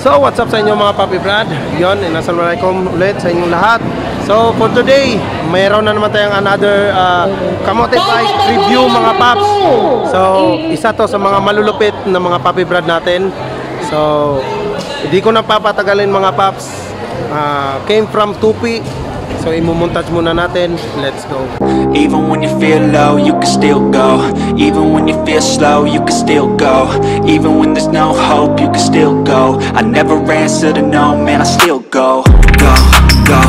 So, what's up sa inyo mga Papi Brad? Yun, inasalaalaykum ulit sa inyong lahat. So, for today, mayroon na naman tayong another uh, kamote bike review mga Paps. So, isa to sa mga malulupit na mga Papi Brad natin. So, hindi ko na papatagalin mga Paps. Uh, came from Tupi. So, imumontage muna natin. Let's go. Even when you feel low, you can still go Even when you feel slow, you can still go Even when there's no hope, you can still go I never answer to no, man, I still go Go, go,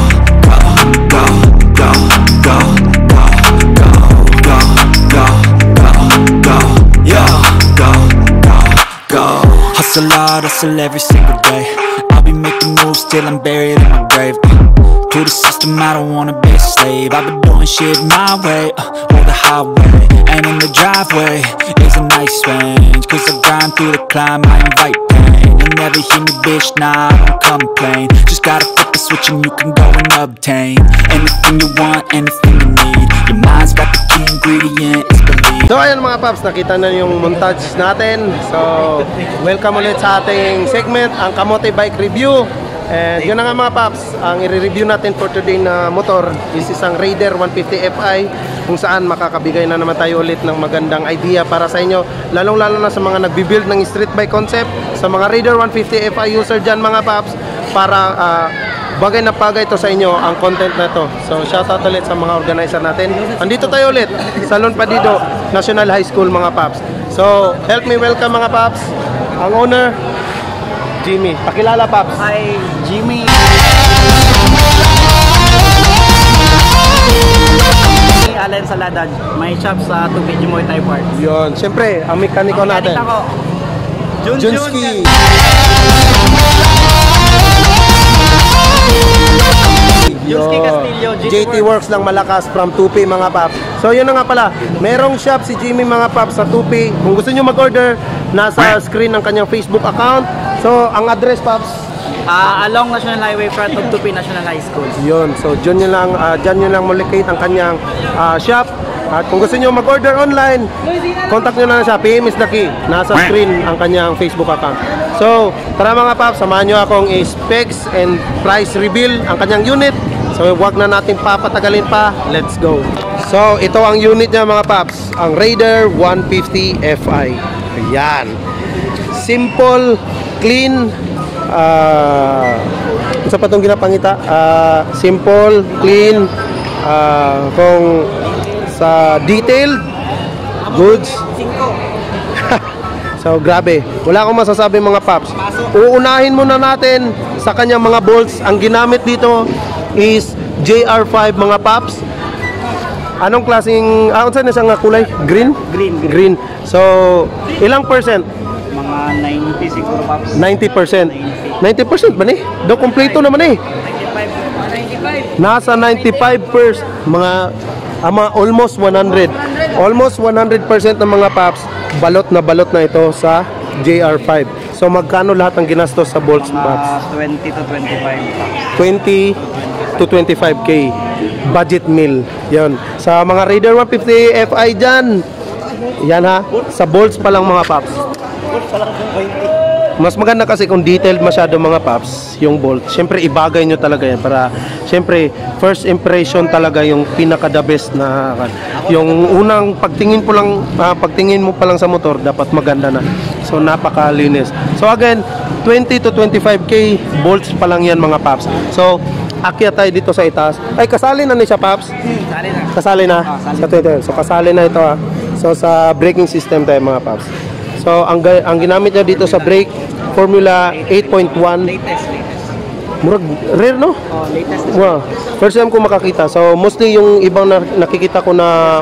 go, go, go, go, go, go, go, go, go, go, go, go, go Hustle hard, hustle every single day making moves till I'm buried in my grave to the system, I don't wanna be a slave. I've been doing shit my way, uh, or the highway And in the driveway. Is a nice range Cause I grind through the climb, I invite pain. You'll never hear me, bitch, nah, I don't complain. Just gotta flip the switch and you can go and obtain Anything you want, anything you need. Your mind's got the key ingredient, it's belief. So ayun mga paps, nakita na yung montage natin. So, welcome ulit sa ating segment, ang Kamote Bike Review. And yun na nga mga paps, ang i-review natin for today na motor is isang Raider 150 Fi kung saan makakabigay na naman tayo ulit ng magandang idea para sa inyo lalong lalo na sa mga nagbibuild ng street bike concept sa mga Raider 150 Fi user dyan mga paps para ah, bagay na bagay to sa inyo ang content na to. So shoutout ulit sa mga organizer natin. Andito tayo ulit, Salon Padido, National High School mga paps. So help me welcome mga paps, ang owner, Jimmy. Pakilala paps. Hi, Jimmy. Alan Salada, may shop sa Tubig Muay Thai Park. Yun, siyempre, ang mekaniko natin. Ganit ako. Jun Junski. Junski. Castillo, JT JT Works lang malakas from Tupi mga paps. So yun na nga pala, merong shop si Jimmy mga paps sa Tupi. Kung gusto nyo mag-order, nasa screen ng kanyang Facebook account. So ang address paps, Ah, along National Highway front of Tupi National High School. yun. So dyan nyo lang, uh, dyan nyo lang mulocate ang kanyang ah, shop. At kung gusto nyo mag-order online, contact nyo na lang siya, PM is the key. Nasa screen ang kanyang Facebook account. So, tara mga paps, samahan nyo akong i-specs and price reveal ang kanyang unit. So, wag na natin papatagalin pa. Let's go. So, ito ang unit niya mga paps. Ang Raider 150 Fi. Ayan. Simple, clean, ah... isa pa itong ginapangita? Ah, simple, clean, ah, kung sa detailed, goods, So grabe, wala akong masasabi mga paps. Uunahin muna natin sa kanyang mga bolts. Ang ginamit dito is JR5 mga paps. Anong klaseng, ah, saan na siya nga kulay? Green? Green, green. Green. So, ilang percent? Mga 90 siguro, Pops. 90%. 90% ba ni? Do kompleto naman eh. 95. 95. Nasa 95% mga ah, mga almost 100. Almost 100% ng mga paps balot na balot na ito sa JR5. So magkano lahat ang ginastos sa bolts paps? Mga 20 to 25. 20 to 25k budget meal. 'Yon. Sa mga Raider 150 Fi diyan. Yan ha. Sa bolts pa lang mga paps. Mas maganda kasi kung detailed masyado mga paps, yung bolt. Siyempre ibagay nyo talaga yan para siyempre first impression talaga yung pinaka the best na yung unang pagtingin po lang ah, pagtingin mo pa lang sa motor dapat maganda na. So napakalinis. So again, 20 to 25k bolts pa lang yan mga paps. So akyat tayo dito sa itaas. Ay kasali na ni siya paps. Sali na. Kasali na. Ah, kasali. Sa Twitter. So kasali na ito ha. So sa braking system tayo mga paps. So ang ang ginamit niya dito sa brake Formula 8.1 Latest, latest. murag rare no? Oh, latest. Wow. First time ko makakita. So mostly yung ibang na, nakikita ko na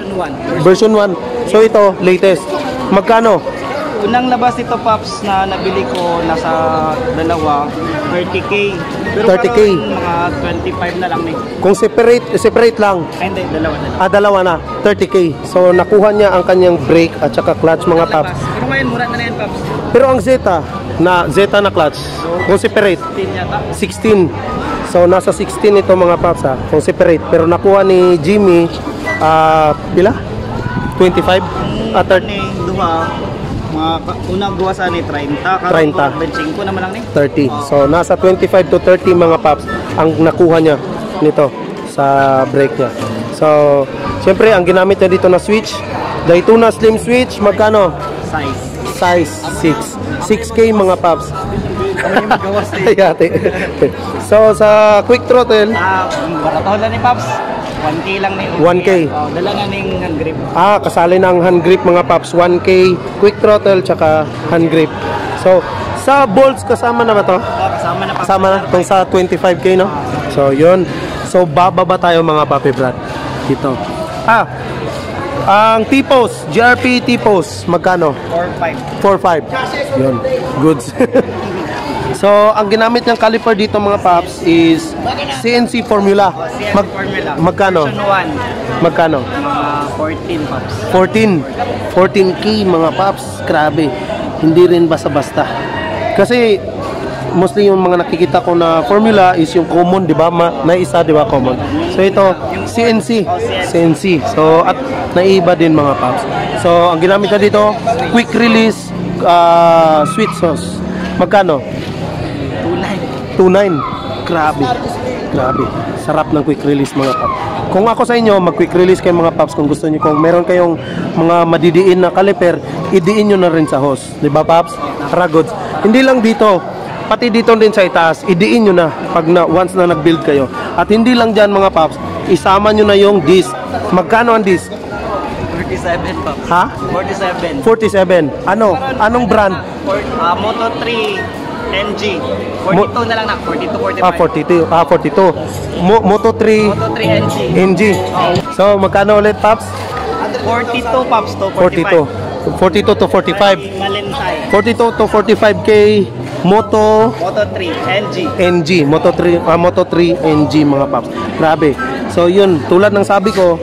Version 1. version 1. So ito latest. Magkano? Unang labas nito, Pops, na nabili ko nasa dalawa, 30k. Pero 30K. parang mga 25 na lang ni. Kung separate separate lang. Ay, hindi, dalawa na lang. Ah, dalawa na. 30k. So nakuha niya ang kanyang brake at saka clutch mga paps. Labas. Pero ngayon, mura na na yan, Pops. Pero ang Zeta na Zeta na clutch, kung separate 10 yata. 16. So nasa 16 ito mga paps ha, kung separate. Pero nakuha ni Jimmy ah pila? 25 at Ni Duha, Mga unang gawa sa ni 30. Karon 30. 25 naman lang ni. 30. So, nasa 25 to 30 mga paps ang nakuha niya nito sa brake niya. So, siyempre, ang ginamit niya dito na switch, Daytona Slim Switch, magkano? Size. Size 6. 6K mga paps. Ano ate. so, sa quick throttle, Ah, baratahon lang ni Paps. 1K lang ni 1K. Oh, dala nga ning hand grip. ah, kasali ng hand grip mga paps, 1K, quick throttle, tsaka hand grip. So, sa bolts kasama na ba to? Oh, kasama na Paps. Kasama na itong sa 25k, no? So, yun. So, bababa tayo mga papi brad. Dito. Ah, ang T-post, GRP T-post, magkano? 4-5. 4.5. Yun. Goods. so, ang ginamit ng caliper dito mga paps is CNC formula. Mag formula. magkano? Version 1. Magkano? Mga 14 Paps. 14. 14k mga paps. Grabe. Hindi rin basta-basta. Kasi mostly yung mga nakikita ko na formula is yung common, di ba? Ma- may isa, di ba, common. So ito, CNC. CNC. So at naiba din mga paps. So ang ginamit na dito, quick release uh, sweet sauce. Magkano? 2.9. 2.9. Grabe. Grabe. Sarap ng quick release mga paps. Kung ako sa inyo, mag-quick release kayo mga paps kung gusto niyo. Kung meron kayong mga madidiin na caliper, idiin nyo na rin sa hose. Di ba paps? Para goods. Hindi lang dito. Pati dito din sa itaas, idiin nyo na pag na, once na nag-build kayo. At hindi lang dyan mga paps, isama nyo na yung disc. Magkano ang disc? 47 Paps. Ha? 47. 47. Ano? Anong brand? Ah, Moto 3 NG. 42 na lang na. 42, 45. Ah, 42. Ah, 42. Mo Moto 3 Moto 3 NG. NG. So, magkano ulit, Paps? 42 Paps to 42. 45. 42 to 45. Malentay. 42 to 45k Moto Moto 3 NG. NG, Moto 3, ah, Moto 3 NG mga paps. Grabe. So yun, tulad ng sabi ko,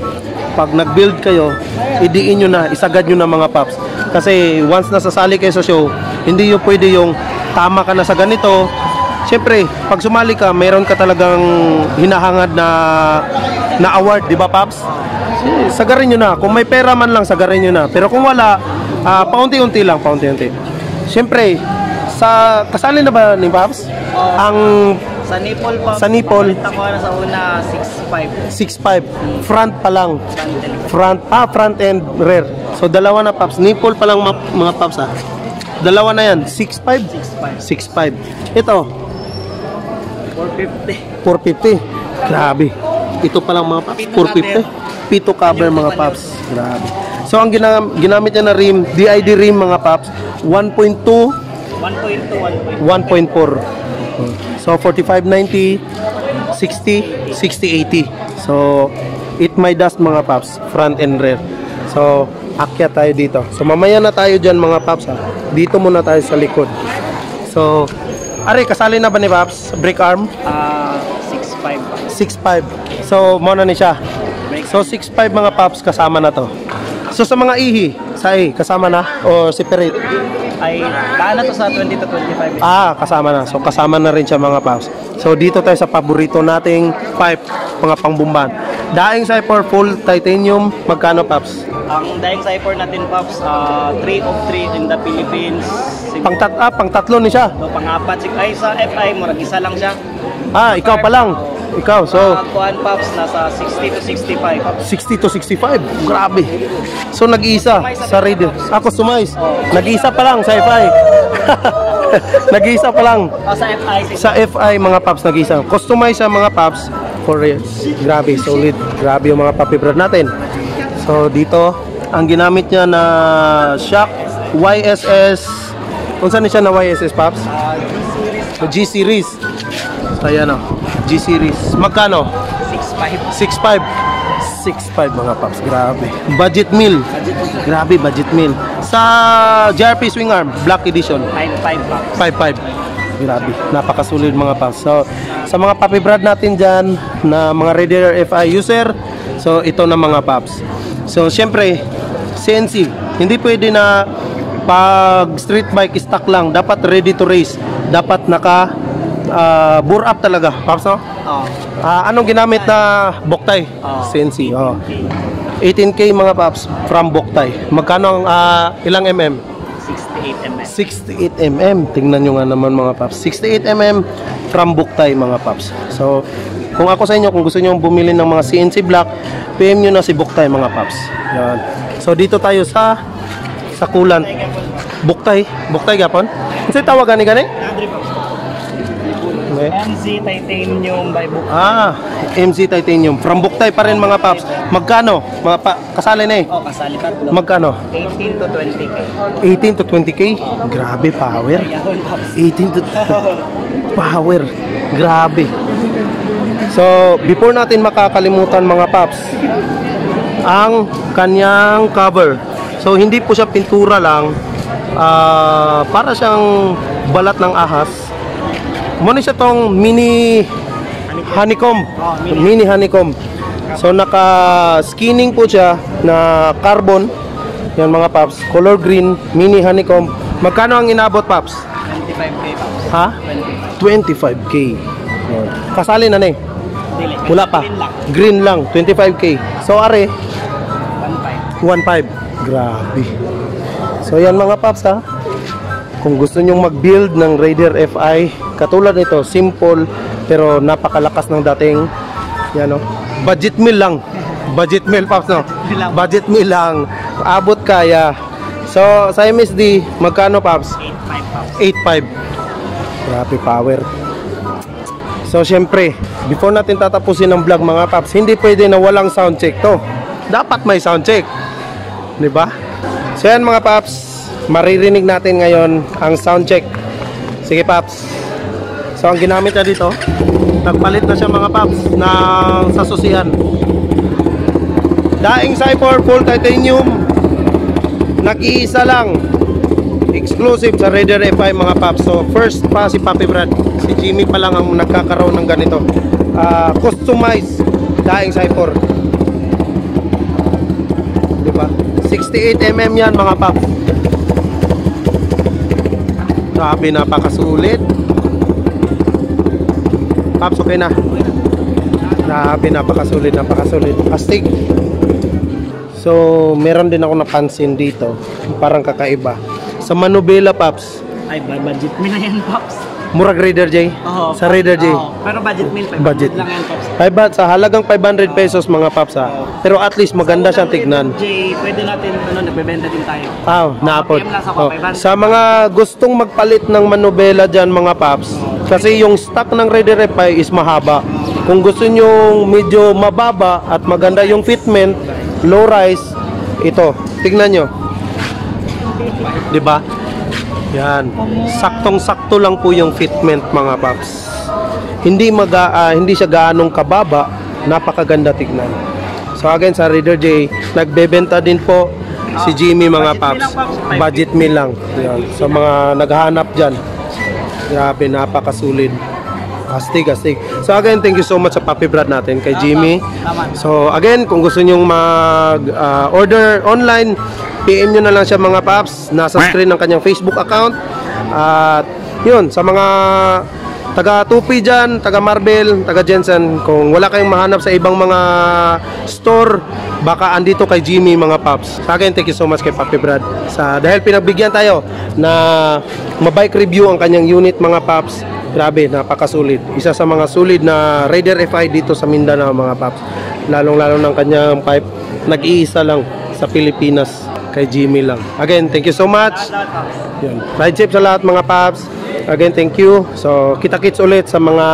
pag nag-build kayo, idiin nyo na, isagad nyo na mga paps. Kasi once nasasali kayo sa show, hindi yung pwede yung tama ka na sa ganito. Siyempre, pag sumali ka, meron ka talagang hinahangad na na award, di ba paps? Sagarin nyo na. Kung may pera man lang, sagarin nyo na. Pero kung wala, ah, paunti-unti lang, paunti-unti. Siyempre, sa kasali na ba ni Paps? Ang Sa Nipol Paps. Sa Nipol. Pabalita ko na sa una 6.5. 6.5 front pa lang. Bundle. Front, ah, front and rear. So dalawa na Paps. Nipple pa lang mga Paps ah. Dalawa na yan. 6.5? 6.5. 6.5. Ito, 450. 450. Grabe. Ito pa lang mga Paps. 450. Pito cover mga Paps. Grabe. So ang gina- ginamit niya na rim, DID rim mga Paps, 1.2 1.2, 1.2. 1.4. So 4590, 60, 6080. So it my dust mga paps, front and rear. So akyat tayo dito. So mamaya na tayo diyan mga paps ha. Dito muna tayo sa likod. So Are, kasali na ba ni Paps? Brake arm? Ah, 6.5. 6.5. So, muna ni siya. So, 6.5 mga Paps, kasama na to. So, sa mga ihi, sa I, kasama na? O separate? Ay, daan na to sa 20 to 25. Ah, kasama na. So, kasama na rin siya mga paps. So, dito tayo sa paborito nating pipe, mga pangbumban. Daing Cypher full titanium, magkano paps? Ang dying cipher natin, Pops, 3 of 3 in the Philippines. Pang, tat ah, pang tatlo ni siya. So, pang-apat. sig- Ay, sa FI, murag isa lang siya. Ah, ikaw pa lang. Ikaw, so, Ang kuhan, Pops, nasa 60 to 65. 60 to 65. Grabe. So, nag-iisa sa radio. Ah, customize. Nag-iisa pa lang sa FI. nag-iisa pa lang. Oh, sa FI, Sa FI mga paps nag-isa. Customize sa mga paps for. Grabe, solid. Grabe yung mga papi brad natin. So dito, ang ginamit niya na shock YSS. Kung saan siya na YSS paps? ah, G series. So ayan o. G series. Magkano? 65. 6.5. 6.5 mga paps. Grabe. Budget meal. Grabe, budget meal. Sa JRP Swing Arm, Black Edition. 95 Pops. 5.5. Grabe, napakasulit mga paps. So, sa mga papi brad natin dyan, na mga regular FI user, so ito na mga paps. So, syempre, CNC, hindi pwede na pag street bike stock lang, dapat ready to race. Dapat naka uh, bore up talaga, paps no? Oh, Ah, anong ginamit na Boktay? Ah. CNC, oh. 18K mga paps from Boktay. Magkano ang ah, ilang mm? 68 mm. 68mm. Tingnan nyo nga naman mga paps. 68mm from Buktay mga paps. So, kung ako sa inyo, kung gusto nyo bumili ng mga CNC block, PM nyo na si Buktay mga paps. Yan. So, dito tayo sa sa kulan. Buktay. Buktay gapon. Kasi tawagan ni gani? Okay. MZ Titanium by Book. Ah, MC Titanium. From Buktay pa rin mga paps. Magkano? Mga pa, kasali na eh. Oh, kasali ka. Magkano? 18 to 20k. 18 to 20k? Grabe, power. Yahoo Pops. 18 to power. Grabe. So, before natin makakalimutan mga paps, ang kanyang cover. So, hindi po siya pintura lang. ah, para siyang balat ng ahas. Muna siya tong mini honeycomb. Oh, Mini honeycomb. So, naka-skinning po siya na carbon. Yan mga paps. Color green, mini honeycomb. Magkano ang inabot, paps? 25k Pops. Ha? 20. 25k. Yan. Kasali na na eh. Wala pa. Green lang. Green lang, 25k. So are, 1.5. 1.5. Grabe. So yan mga paps ha. Kung gusto nyong mag-build ng Raider FI, katulad nito, simple pero napakalakas ng dating yan no. Budget meal lang. Budget meal paps no. Budget meal lang. Abot kaya. So sa MSD, magkano paps? 8.5 Pops. 8.5 Grabe power So syempre Before natin tatapusin ang vlog mga paps Hindi pwede na walang sound check to Dapat may sound check di ba? So yan mga paps Maririnig natin ngayon Ang sound check Sige paps So ang ginamit na dito Nagpalit na siya mga paps ng sasusian Daing Cypher Full Titanium Nag-iisa lang exclusive sa Raider FI mga paps. So first pa si Papi Brad, si Jimmy pa lang ang nagkakaroon ng ganito. Ah, customized daing Cypher. Di ba? 68mm yan mga paps. Grabe, napakasulit. Paps, okay na. Grabe, napakasulit, napakasulit. Astig. So, meron din ako napansin dito. Parang kakaiba. Sa Manubela, Paps, Ay, budget meal na yan Pops. Murag Raider J. Oo. sa Raider J. Oo. Pero budget meal, 500 Budget. lang yan Pops. 5 sa halagang 500 pesos mga paps ha. Pero at least maganda siyang tignan. Jay, pwede natin, ano, nagbebenta din tayo. Ah. PM lang sa Oh. 500. Sa mga gustong magpalit ng manobela dyan mga paps, kasi yung stock ng Raider FI is mahaba. Kung gusto nyo medyo mababa at maganda yung fitment, low rise, ito, tignan nyo. 'Di ba? Yan. Saktong-sakto lang po yung fitment mga paps. Hindi maga ah, hindi siya gaanong kababa, napakaganda tignan. So again sa Raider J, nagbebenta din po si Jimmy mga paps. Budget meal lang. Yan. Sa mga naghahanap diyan. Grabe, napakasulit. Astig, astig. So again, thank you so much sa Papi Brad natin kay Jimmy. So again, kung gusto nyong mag-order online, PM nyo na lang siya mga paps. Nasa screen ng kanyang Facebook account. At yun, sa mga taga Tupi dyan, taga Marvel, taga Jensen, kung wala kayong mahanap sa ibang mga store, baka andito kay Jimmy mga paps. Sa akin, thank you so much kay Papi Brad. Sa, dahil pinagbigyan tayo na mabike review ang kanyang unit mga paps. Grabe, napakasulit. Isa sa mga sulit na Raider FI dito sa Mindanao mga paps. Lalong-lalo ng kanyang pipe. Nag-iisa lang sa Pilipinas kay Jimmy lang. Again, thank you so much. Yun. Ride safe sa lahat mga paps. Again, thank you. So, kita-kits ulit sa mga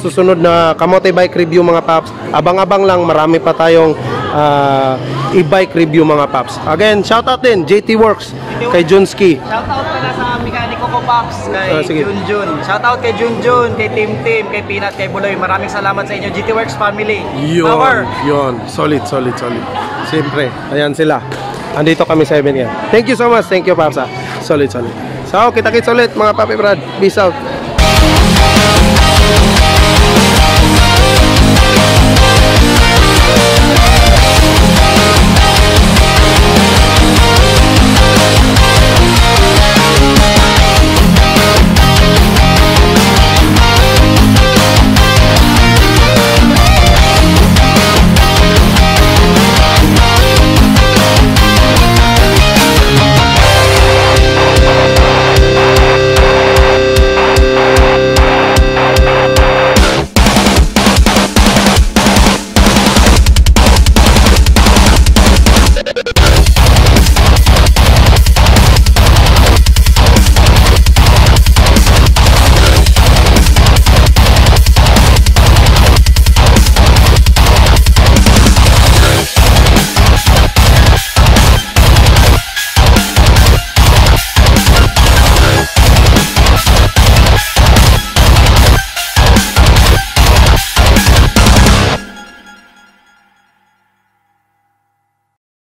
susunod na Kamote Bike Review mga paps. Abang-abang lang, marami pa tayong ah, e-bike review mga paps. Again, shoutout din, JT Works, kay Junski. Shoutout pala sa mekaniko ko, Pops, kay sige. Junjun. Shoutout kay Junjun, kay Team Team, kay Peanut, kay Buloy. Maraming salamat sa inyo, GT Works family. Power! Yun, solid, solid, solid. Siyempre, ayan sila. Andito kami sa event yan. Thank you so much. Thank you, Paps. ah. Solid, solid. So, kita-kits ulit mga papi brad. Peace out.